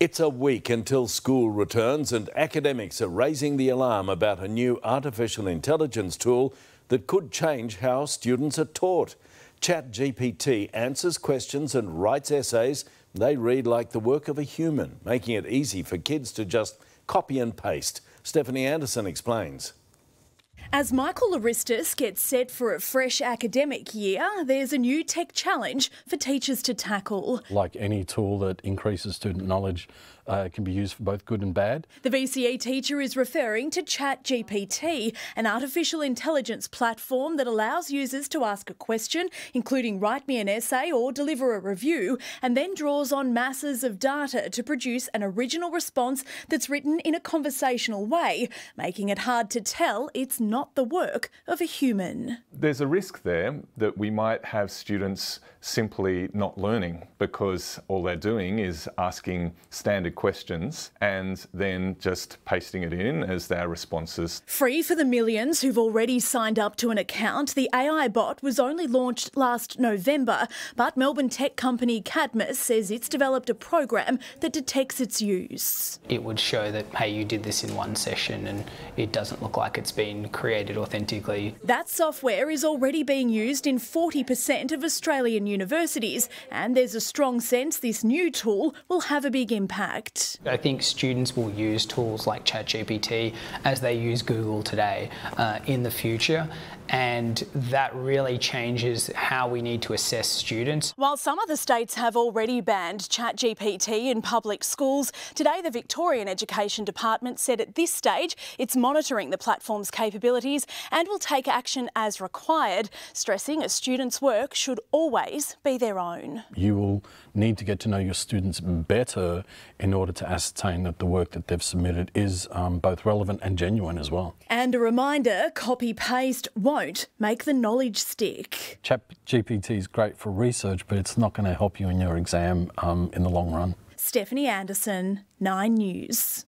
It's a week until school returns, and academics are raising the alarm about a new artificial intelligence tool that could change how students are taught. ChatGPT answers questions and writes essays. They read like the work of a human, making it easy for kids to just copy and paste. Stephanie Anderson explains. As Michael Aristis gets set for a fresh academic year, there's a new tech challenge for teachers to tackle. Like any tool that increases student knowledge, uh, can be used for both good and bad. The VCE teacher is referring to ChatGPT, an artificial intelligence platform that allows users to ask a question, including write me an essay or deliver a review, and then draws on masses of data to produce an original response that's written in a conversational way, making it hard to tell it's not the work of a human. There's a risk there that we might have students simply not learning because all they're doing is asking standard questions and then just pasting it in as their responses. Free for the millions who've already signed up to an account, the AI bot was only launched last November, but Melbourne tech company Cadmus says it's developed a program that detects its use. It would show that, hey, you did this in one session and it doesn't look like it's been created authentically. That software is already being used in 40% of Australian universities, and there's a strong sense this new tool will have a big impact. I think students will use tools like ChatGPT as they use Google today uh, in the future, and that really changes how we need to assess students. While some other states have already banned ChatGPT in public schools, today the Victorian Education Department said at this stage it's monitoring the platform's capabilities and will take action as required, stressing a student's work should always be their own. You will need to get to know your students better in order to ascertain that the work that they've submitted is um, both relevant and genuine as well. And a reminder, copy paste won't make the knowledge stick. ChatGPT is great for research, but it's not going to help you in your exam um, in the long run. Stephanie Anderson, 9 News.